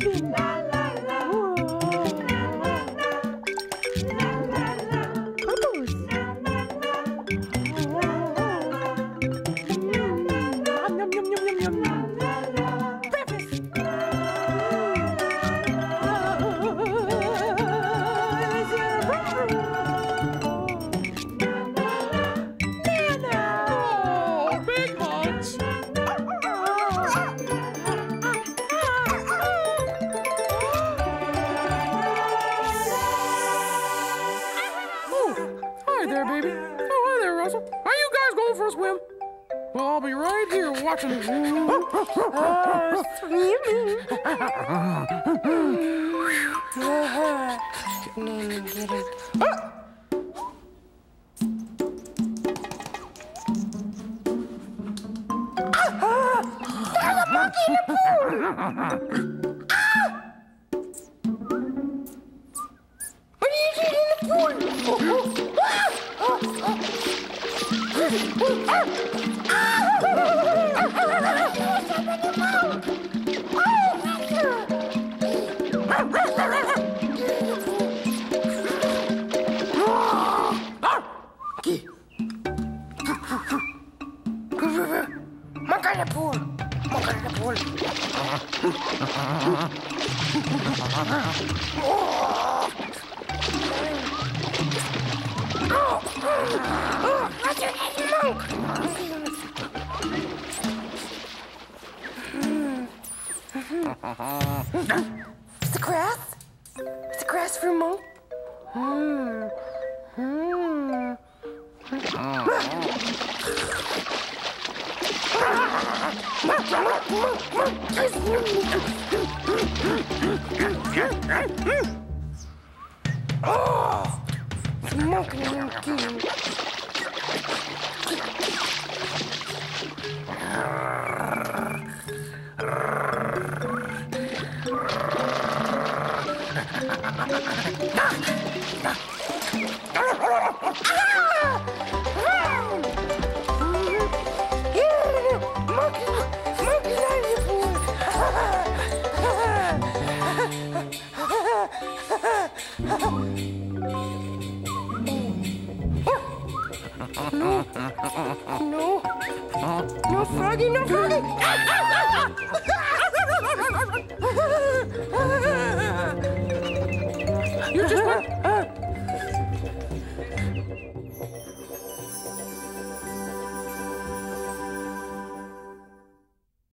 sleeping. Hi there, baby. Oh, hi there, Russell. Are you guys going for a swim? Well, I'll be right here watching. Oh, swimming. What Pool. What's your name, monk? It's the grass? It's the grass for monk? Hmm. Oh! Froggy, no froggy!